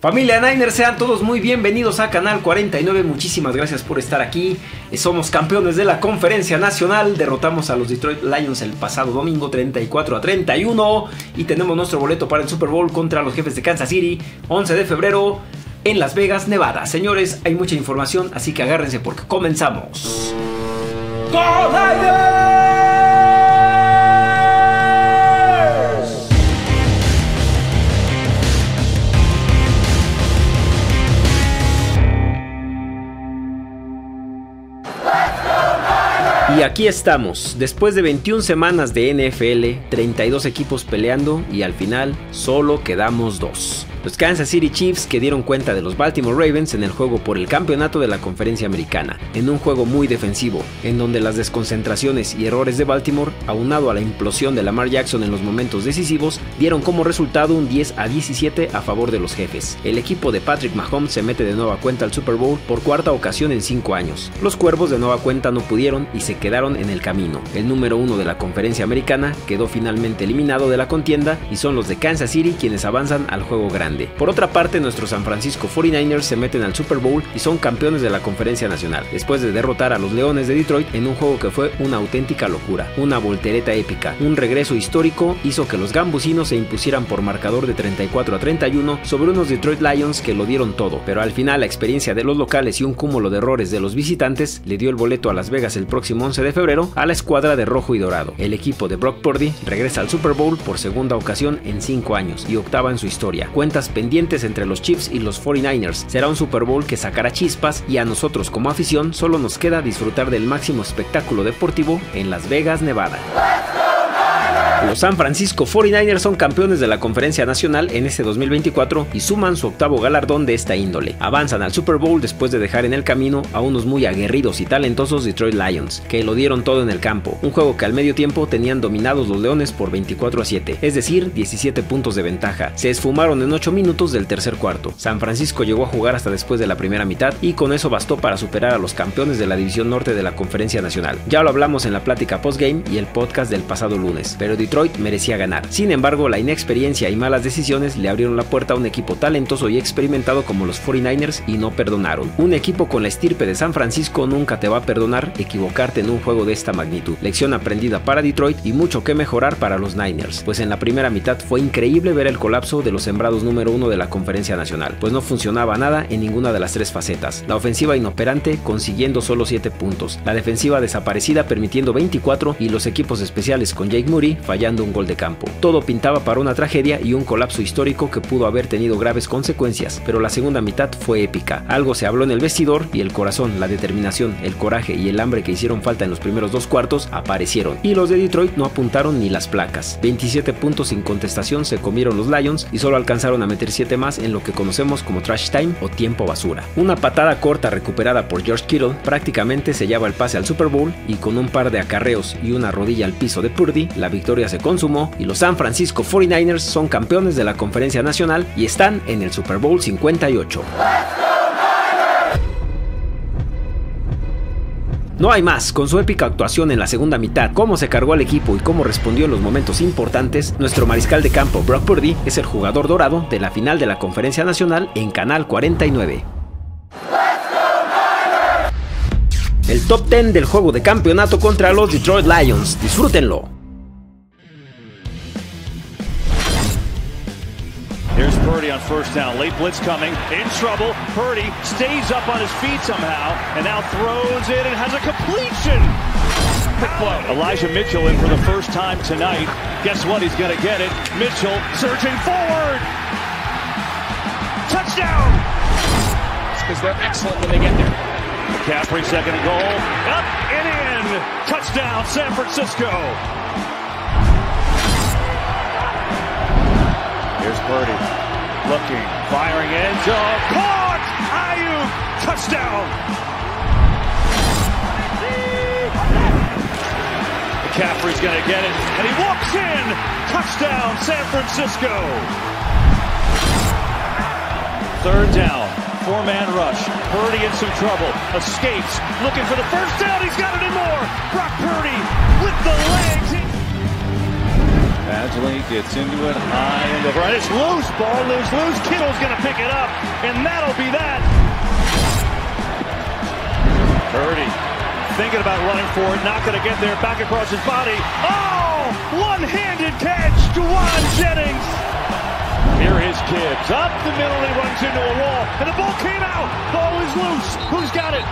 Familia Niners, sean todos muy bienvenidos a Canal 49. Muchísimas gracias por estar aquí. Somos campeones de la Conferencia Nacional. Derrotamos a los Detroit Lions el pasado domingo 34 a 31. Y tenemos nuestro boleto para el Super Bowl contra los jefes de Kansas City, 11 de febrero, en Las Vegas, Nevada. Señores, hay mucha información, así que agárrense porque comenzamos. ¡Go Y aquí estamos, después de 21 semanas de NFL, 32 equipos peleando y al final solo quedamos dos. Los Kansas City Chiefs que dieron cuenta de los Baltimore Ravens en el juego por el campeonato de la conferencia americana, en un juego muy defensivo, en donde las desconcentraciones y errores de Baltimore, aunado a la implosión de Lamar Jackson en los momentos decisivos, dieron como resultado un 10 a 17 a favor de los jefes. El equipo de Patrick Mahomes se mete de nueva cuenta al Super Bowl por cuarta ocasión en 5 años. Los cuervos de nueva cuenta no pudieron y se quedaron en el camino. El número uno de la conferencia americana quedó finalmente eliminado de la contienda y son los de Kansas City quienes avanzan al juego grande. Por otra parte, nuestros San Francisco 49ers se meten al Super Bowl y son campeones de la Conferencia Nacional, después de derrotar a los Leones de Detroit en un juego que fue una auténtica locura, una voltereta épica. Un regreso histórico hizo que los gambusinos se impusieran por marcador de 34 a 31 sobre unos Detroit Lions que lo dieron todo, pero al final la experiencia de los locales y un cúmulo de errores de los visitantes le dio el boleto a Las Vegas el próximo 11 de febrero a la escuadra de rojo y dorado. El equipo de Brock Purdy regresa al Super Bowl por segunda ocasión en 5 años y octava en su historia. Cuenta pendientes entre los Chiefs y los 49ers. Será un Super Bowl que sacará chispas y a nosotros como afición solo nos queda disfrutar del máximo espectáculo deportivo en Las Vegas, Nevada. Los San Francisco 49ers son campeones de la Conferencia Nacional en este 2024 y suman su octavo galardón de esta índole. Avanzan al Super Bowl después de dejar en el camino a unos muy aguerridos y talentosos Detroit Lions, que lo dieron todo en el campo. Un juego que al medio tiempo tenían dominados los Leones por 24 a 7, es decir, 17 puntos de ventaja. Se esfumaron en 8 minutos del tercer cuarto. San Francisco llegó a jugar hasta después de la primera mitad y con eso bastó para superar a los campeones de la División Norte de la Conferencia Nacional. Ya lo hablamos en la plática postgame y el podcast del pasado lunes, pero Detroit merecía ganar. Sin embargo, la inexperiencia y malas decisiones le abrieron la puerta a un equipo talentoso y experimentado como los 49ers y no perdonaron. Un equipo con la estirpe de San Francisco nunca te va a perdonar equivocarte en un juego de esta magnitud. Lección aprendida para Detroit y mucho que mejorar para los Niners, pues en la primera mitad fue increíble ver el colapso de los sembrados número uno de la conferencia nacional, pues no funcionaba nada en ninguna de las tres facetas. La ofensiva inoperante consiguiendo solo 7 puntos, la defensiva desaparecida permitiendo 24 y los equipos especiales con Jake Murray fallando un gol de campo. Todo pintaba para una tragedia y un colapso histórico que pudo haber tenido graves consecuencias, pero la segunda mitad fue épica. Algo se habló en el vestidor y el corazón, la determinación, el coraje y el hambre que hicieron falta en los primeros dos cuartos aparecieron. Y los de Detroit no apuntaron ni las placas. 27 puntos sin contestación se comieron los Lions y solo alcanzaron a meter 7 más en lo que conocemos como trash time o tiempo basura. Una patada corta recuperada por George Kittle prácticamente sellaba el pase al Super Bowl y con un par de acarreos y una rodilla al piso de Purdy, la victoria se consumó y los San Francisco 49ers son campeones de la Conferencia Nacional y están en el Super Bowl 58. No hay más, con su épica actuación en la segunda mitad, cómo se cargó al equipo y cómo respondió en los momentos importantes, nuestro mariscal de campo Brock Purdy es el jugador dorado de la final de la Conferencia Nacional en Canal 49. El top 10 del juego de campeonato contra los Detroit Lions, disfrútenlo. Purdy on first down. Late blitz coming. In trouble. Purdy stays up on his feet somehow and now throws it and has a completion. Elijah Mitchell in for the first time tonight. Guess what? He's going to get it. Mitchell surging forward. Touchdown. Because they're excellent when they get there. McCaffrey second and goal. Up and in. Touchdown, San Francisco. Here's Purdy. Looking, firing end zone. Caught! Ayuk! Touchdown! McCaffrey's going to get it, and he walks in! Touchdown, San Francisco! Third down, four-man rush. Purdy in some trouble. Escapes, looking for the first down. He's got it and more. Brock Purdy with the legs. Badgley gets into it high and the right. It's loose. Ball loose. Loose. Kittle's going to pick it up, and that'll be that. Purdy thinking about running for it, not going to get there. Back across his body. Oh, one-handed catch. Juwan Jennings. Here his kids. Up the middle, he runs into a wall. And the ball came out. Ball is loose. Who's got it?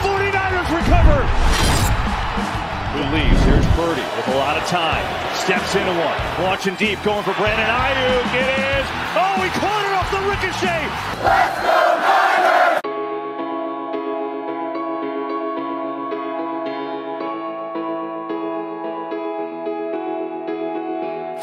49ers recover. Who leaves? Here's Purdy with a lot of time. Steps into one. Launching deep, going for Brandon Ayuk. It is. Oh, he caught it off the ricochet. Let's go,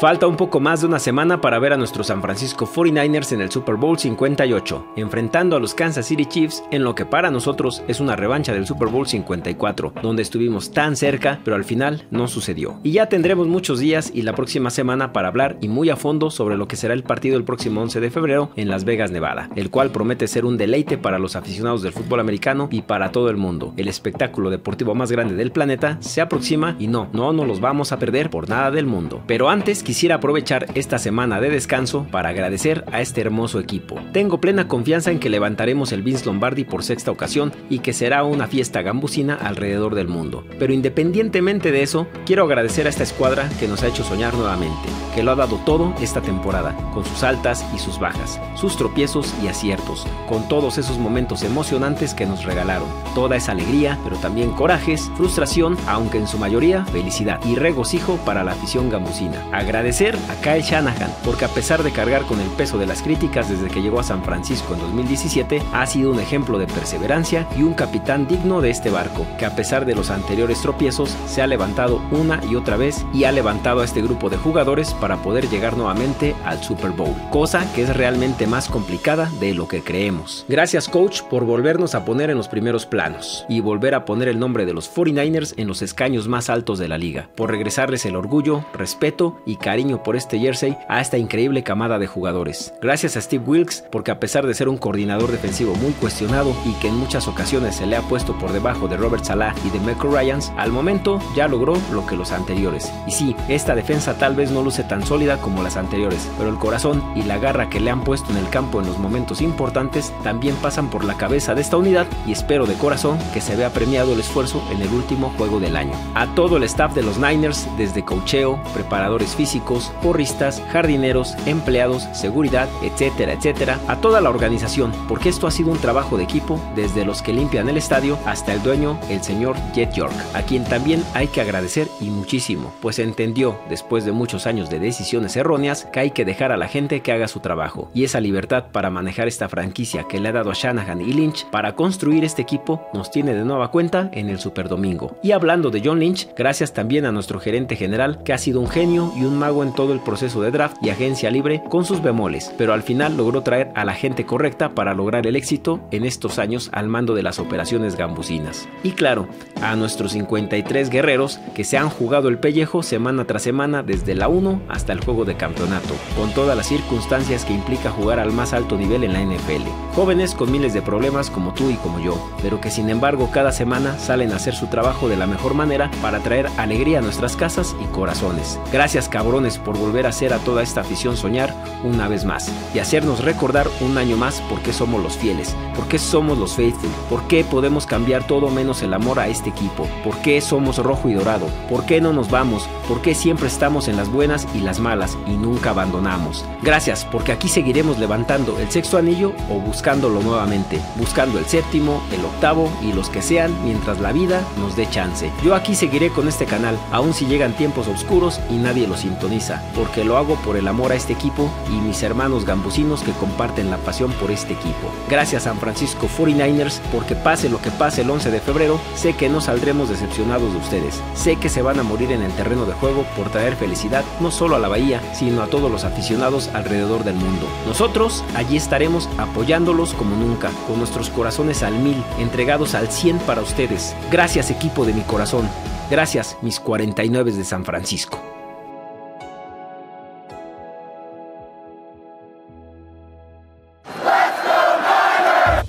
Falta un poco más de una semana para ver a nuestros San Francisco 49ers en el Super Bowl 58, enfrentando a los Kansas City Chiefs en lo que para nosotros es una revancha del Super Bowl 54, donde estuvimos tan cerca, pero al final no sucedió. Y ya tendremos muchos días y la próxima semana para hablar y muy a fondo sobre lo que será el partido el próximo 11 de febrero en Las Vegas, Nevada, el cual promete ser un deleite para los aficionados del fútbol americano y para todo el mundo. El espectáculo deportivo más grande del planeta se aproxima y no, no nos los vamos a perder por nada del mundo. Pero antes quisiera aprovechar esta semana de descanso para agradecer a este hermoso equipo. Tengo plena confianza en que levantaremos el Vince Lombardi por sexta ocasión y que será una fiesta gambusina alrededor del mundo. Pero independientemente de eso, quiero agradecer a esta escuadra que nos ha hecho soñar nuevamente, que lo ha dado todo esta temporada, con sus altas y sus bajas, sus tropiezos y aciertos, con todos esos momentos emocionantes que nos regalaron, toda esa alegría, pero también corajes, frustración, aunque en su mayoría felicidad y regocijo para la afición gambusina. Agradecer a Kyle Shanahan, porque a pesar de cargar con el peso de las críticas desde que llegó a San Francisco en 2017, ha sido un ejemplo de perseverancia y un capitán digno de este barco, que a pesar de los anteriores tropiezos, se ha levantado una y otra vez y ha levantado a este grupo de jugadores para poder llegar nuevamente al Super Bowl, cosa que es realmente más complicada de lo que creemos. Gracias coach por volvernos a poner en los primeros planos y volver a poner el nombre de los 49ers en los escaños más altos de la liga, por regresarles el orgullo, respeto y cariño por este jersey a esta increíble camada de jugadores. Gracias a Steve Wilkes porque a pesar de ser un coordinador defensivo muy cuestionado y que en muchas ocasiones se le ha puesto por debajo de Robert Salah y de Michael Ryans, al momento ya logró lo que los anteriores. Y sí, esta defensa tal vez no luce tan sólida como las anteriores, pero el corazón y la garra que le han puesto en el campo en los momentos importantes también pasan por la cabeza de esta unidad y espero de corazón que se vea premiado el esfuerzo en el último juego del año. A todo el staff de los Niners, desde cocheo, preparadores físicos, porristas, jardineros, empleados, seguridad, etcétera, etcétera, a toda la organización, porque esto ha sido un trabajo de equipo desde los que limpian el estadio hasta el dueño, el señor Jet York, a quien también hay que agradecer y muchísimo, pues entendió, después de muchos años de decisiones erróneas, que hay que dejar a la gente que haga su trabajo, y esa libertad para manejar esta franquicia que le ha dado a Shanahan y Lynch para construir este equipo nos tiene de nueva cuenta en el Super Domingo. Y hablando de John Lynch, gracias también a nuestro gerente general, que ha sido un genio y un mago en todo el proceso de draft y agencia libre con sus bemoles, pero al final logró traer a la gente correcta para lograr el éxito en estos años al mando de las operaciones gambusinas. Y claro, a nuestros 53 guerreros que se han jugado el pellejo semana tras semana desde la 1 hasta el juego de campeonato, con todas las circunstancias que implica jugar al más alto nivel en la NFL. Jóvenes con miles de problemas como tú y como yo, pero que sin embargo cada semana salen a hacer su trabajo de la mejor manera para traer alegría a nuestras casas y corazones. Gracias por volver a hacer a toda esta afición soñar una vez más y hacernos recordar un año más por qué somos los fieles, por qué somos los faithful, por qué podemos cambiar todo menos el amor a este equipo, por qué somos rojo y dorado, por qué no nos vamos, por qué siempre estamos en las buenas y las malas y nunca abandonamos. Gracias porque aquí seguiremos levantando el sexto anillo o buscándolo nuevamente, buscando el séptimo, el octavo y los que sean mientras la vida nos dé chance. Yo aquí seguiré con este canal, aun si llegan tiempos oscuros y nadie lo sintoniza, porque lo hago por el amor a este equipo y mis hermanos gambusinos que comparten la pasión por este equipo. Gracias San Francisco 49ers, porque pase lo que pase el 11 de febrero, sé que no saldremos decepcionados de ustedes. Sé que se van a morir en el terreno de juego por traer felicidad no solo a la bahía, sino a todos los aficionados alrededor del mundo. Nosotros allí estaremos apoyándolos como nunca, con nuestros corazones al mil, entregados al 100 para ustedes. Gracias equipo de mi corazón. Gracias mis 49 de San Francisco.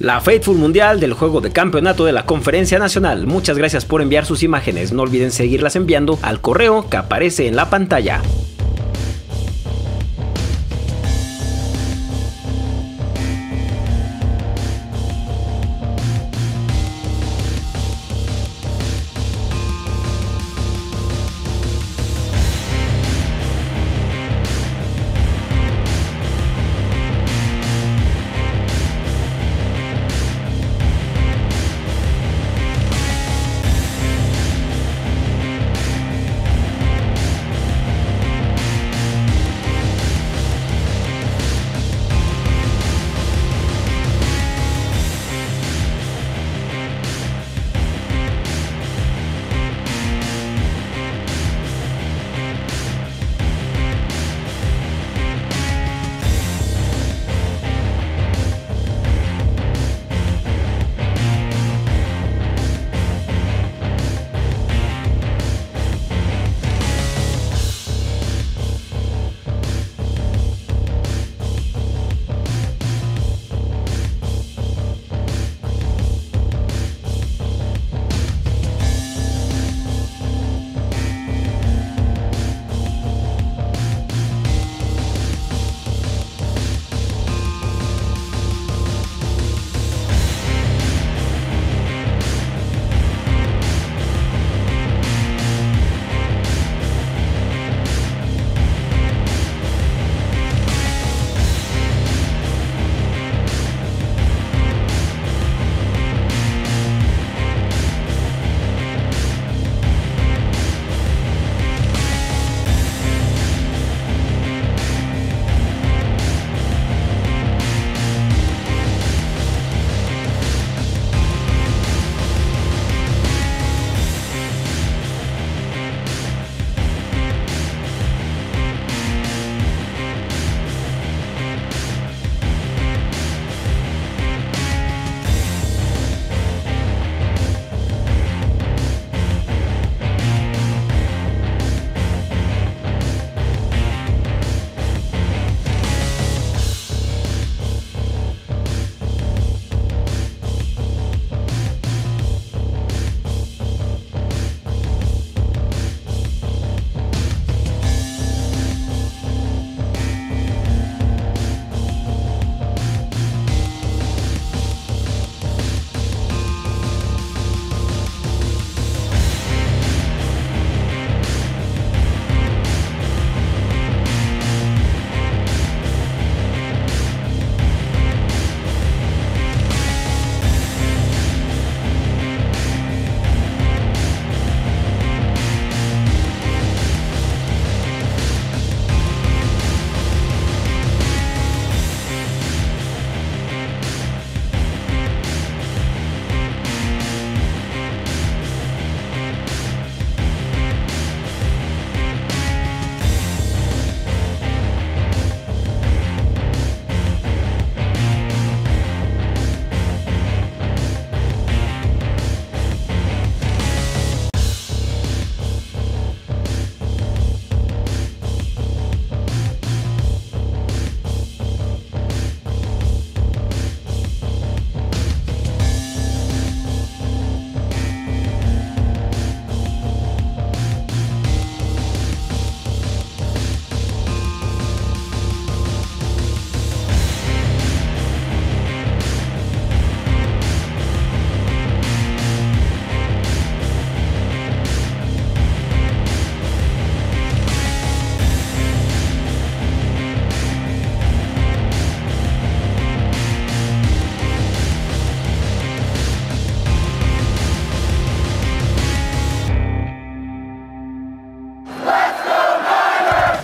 La Faithful Mundial del juego de campeonato de la Conferencia Nacional. Muchas gracias por enviar sus imágenes. No olviden seguirlas enviando al correo que aparece en la pantalla.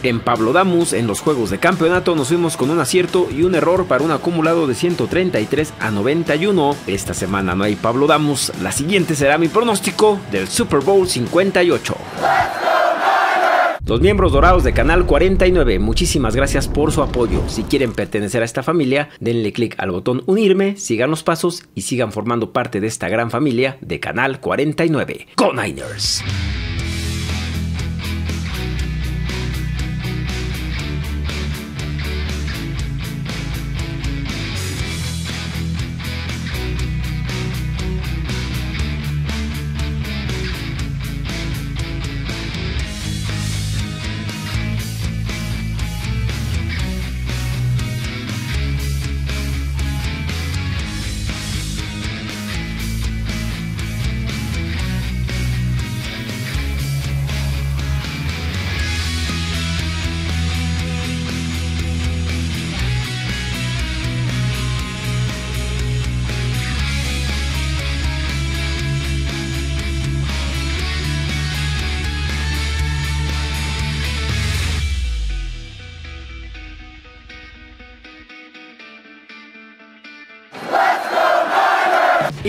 En Pablo Damus, en los juegos de campeonato, nos fuimos con un acierto y un error para un acumulado de 133 a 91. Esta semana no hay Pablo Damus, la siguiente será mi pronóstico del Super Bowl 58. Los miembros dorados de Canal 49, muchísimas gracias por su apoyo. Si quieren pertenecer a esta familia, denle clic al botón unirme, sigan los pasos y sigan formando parte de esta gran familia de Canal 49. ¡Go Niners!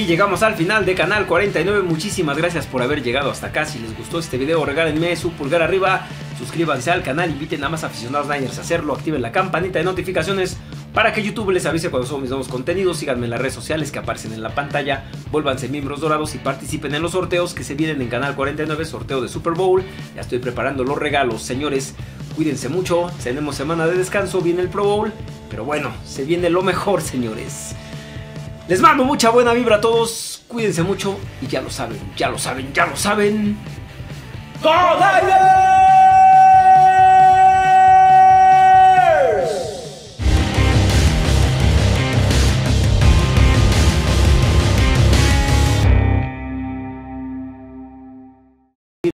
Llegamos al final de Canal 49. Muchísimas gracias por haber llegado hasta acá. Si les gustó este video, regálenme su pulgar arriba. Suscríbanse al canal, inviten a más aficionados Niners a hacerlo. Activen la campanita de notificaciones para que YouTube les avise cuando subo mis nuevos contenidos. Síganme en las redes sociales que aparecen en la pantalla. Vuélvanse miembros dorados y participen en los sorteos que se vienen en Canal 49. Sorteo de Super Bowl. Ya estoy preparando los regalos, señores. Cuídense mucho. Tenemos semana de descanso. Viene el Pro Bowl. Pero bueno, se viene lo mejor, señores. Les mando mucha buena vibra a todos. Cuídense mucho y ya lo saben, ya lo saben, ya lo saben. ¡Go